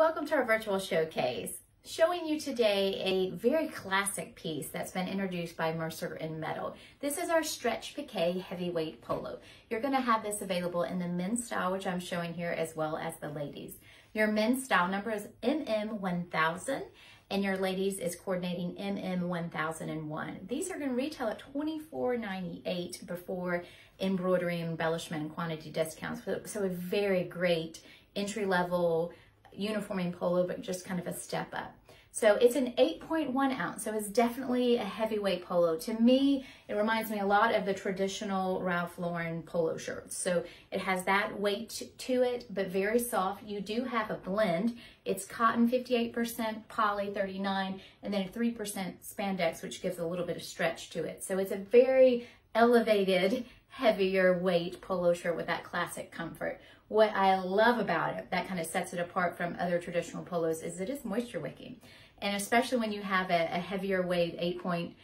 Welcome to our virtual showcase. Showing you today a very classic piece that's been introduced by Mercer in Mettle. This is our Stretch Pique Heavyweight Polo. You're going to have this available in the men's style, which I'm showing here, as well as the ladies. Your men's style number is MM1000 and your ladies is coordinating MM1001. These are going to retail at $24.98 before embroidery, embellishment, and quantity discounts. So a very great entry-level uniforming polo, but just kind of a step up. So it's an 8.1 ounce, so it's definitely a heavyweight polo. To me, it reminds me a lot of the traditional Ralph Lauren polo shirts. So it has that weight to it, but very soft. You do have a blend. It's cotton 58%, poly 39, and then 3% spandex, which gives a little bit of stretch to it. So it's a very elevated, heavier weight polo shirt with that classic comfort. What I love about it, that kind of sets it apart from other traditional polos, is it is moisture wicking. And especially when you have a, a heavier weight, 8 point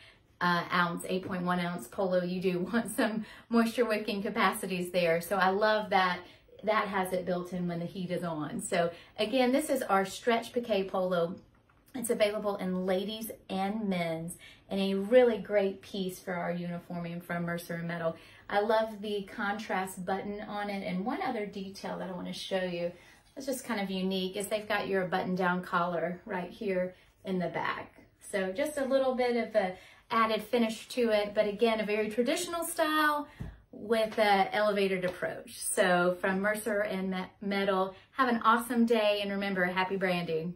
uh, ounce, 8.1 ounce polo, you do want some moisture wicking capacities there. So I love that that has it built in when the heat is on. So again, this is our Stretch Pique Polo. It's available in ladies and men's and a really great piece for our uniforming from Mercer and Mettle. I love the contrast button on it and one other detail that I want to show you that's just kind of unique is they've got your button down collar right here in the back. So just a little bit of a added finish to it, but again, a very traditional style with an elevated approach. So from Mercer and Mettle, have an awesome day and remember, happy branding.